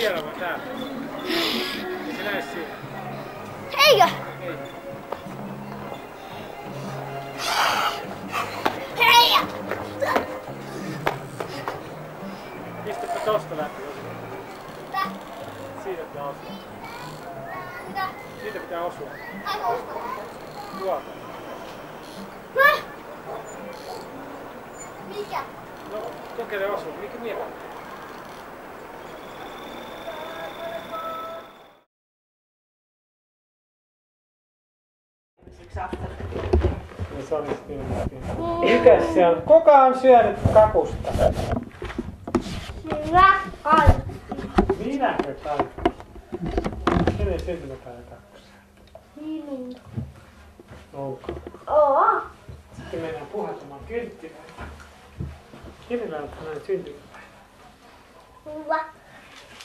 siellä vai täällä? Ei se näe siellä. Eikö? Ei. Hei! Pistäpä tosta läpi. Mitä? Siitä pitää osua. Mitä? Siitä pitää osua. Ai. Tuolta. Häh? Mikä? No, kokeile osua. Mikä mieltä? Ja se olisi kyllä. Mikäs se on? Kuka on syönyt kakusta? Hyvä kaikki. Minäkö kaikki? Kenen syntymäpäivä kakkossa? Minun. Onko? Oo. Sitten mennään puhaltamaan kynttilöitä. Kenellä on tänään syntymäpäivä? Hyvä.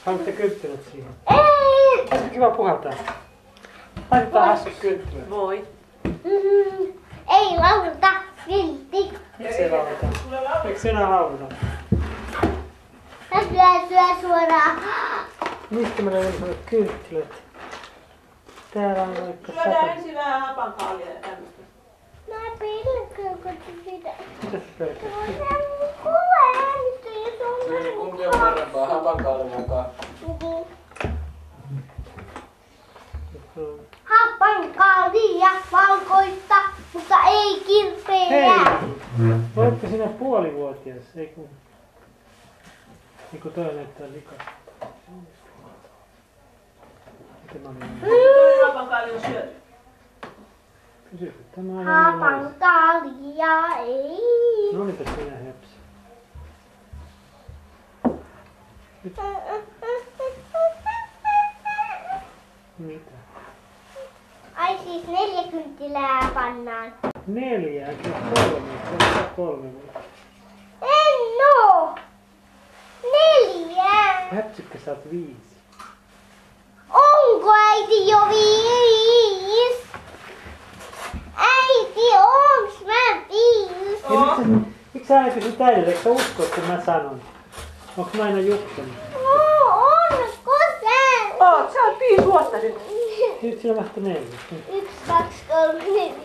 Haluatte kynttilät siihen? Ei! Olisi kiva puhaltaa. Laitetaan Hassu kynttilät. Voi. Mm, ei lauta silti. Miksi ei lauleta? Enää lauleta? Täytyy syö suoraan. Mistä mä löydän sulle kynttilät? Täällä on vaikka Syödään sata. ensin vähän hapankaalia ja tämmöistä. Mä pilkkaan sitä. Mitä sä äänistä ja se on Kyllä kumpi on parempaa, hapankaalia vai kakku? Happankaalia valkoista, mutta ei Hei! kirpeää. Oletko sinä puolivuotias? Ei kun... Ei kun toi näyttää likas. Miten mä syöty. Tämä ei. No olipa sinä hepsi. Mitä? Ai siis neljä kynttilää pannaan. Neljä, kolme. Se on kolme. En oo. Neljä. Häpsykkä sä oot viisi. Onko äiti jo viis? Äiti, onks mä viis? Sä, miksi sä aina kysyt äidille, eikö sä usko, kun mä sanon? Onks mä aina juttunut? Oo, onko sä? Oot, sä oot viisi vuotta nyt. Nyt siinä vasta neljä. Yksi, kaksi, kolme, neljä.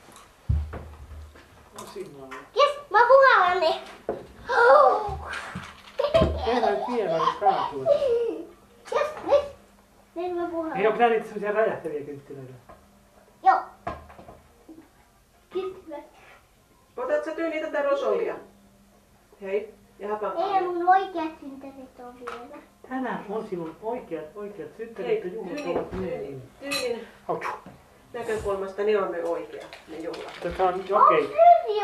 Sinua. Jes, mä puhallan ne. Tehdään vielä kaatuu. Jes, nyt. Nyt mä puhallan. Ei oo pitää niitä semmosia räjähtäviä kynttilöitä. Joo. Kyllä. Otat sä tyyni tätä rosolia? Hei. Ja Ei hapankaalia. mun oikeat syntärit on vielä. Tänään on sinun oikeat, oikeat synttärit ja juhlat ovat myöhemmin. tyynin näkökulmasta ne on ne oikeat, ne juhlat. Tätä on, okei. Sysi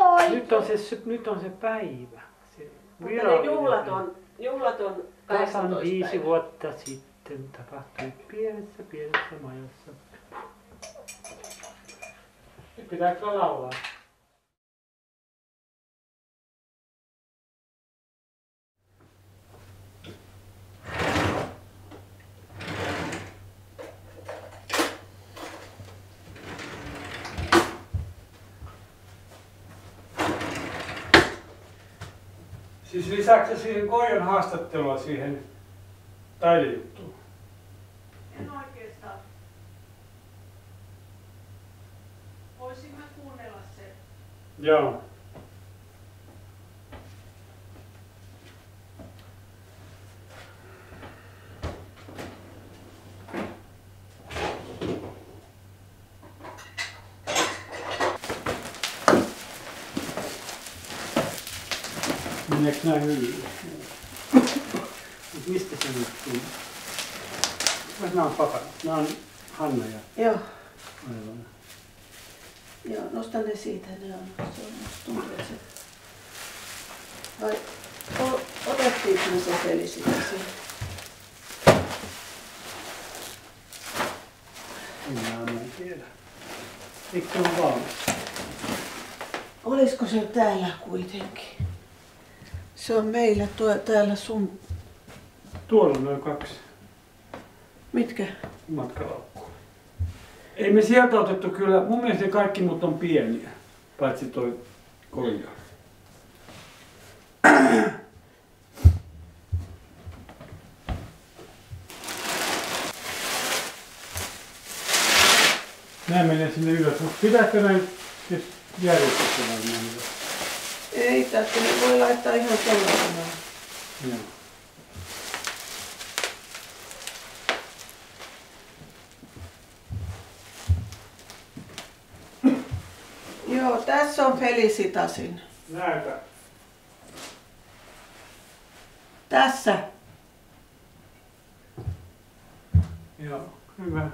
oikein? Nyt on se, nyt on se päivä. Se Mutta ne juhlat päivä. on, juhlat on Tasan 18 viisi päivää. vuotta sitten tapahtui pienessä pienessä majassa. Nyt pitää kyllä laulaa. Siis lisäksi siihen Koijan haastattelua siihen taidejuttuun. En oikeastaan. Voisin mä kuunnella sen. Joo. Meneekö nää hyvin? Mistä se nyt tuli? Nämä on papa. Nämä on Hanna ja Joo, aivan. joo, nostan ne siitä, ne on, se on se... Vai o, otettiinko me seteli siitä siitä? Minä en tiedä. Eikö se ole valmis? Olisiko se täällä kuitenkin? Se on meillä tuo, täällä sun... Tuolla on noin kaksi Mitkä? matkalaukkua. Ei me sieltä otettu kyllä, mun mielestä ne kaikki mut on pieniä. Paitsi toi kolja. Nämä menee sinne ylös, mutta pitääkö näin nyt järjestetään näin ylös? Ei, tästä ne voi laittaa ihan tällaisena. Joo. Joo, tässä on Felicitasin. Näytä. Tässä. Joo, hyvä.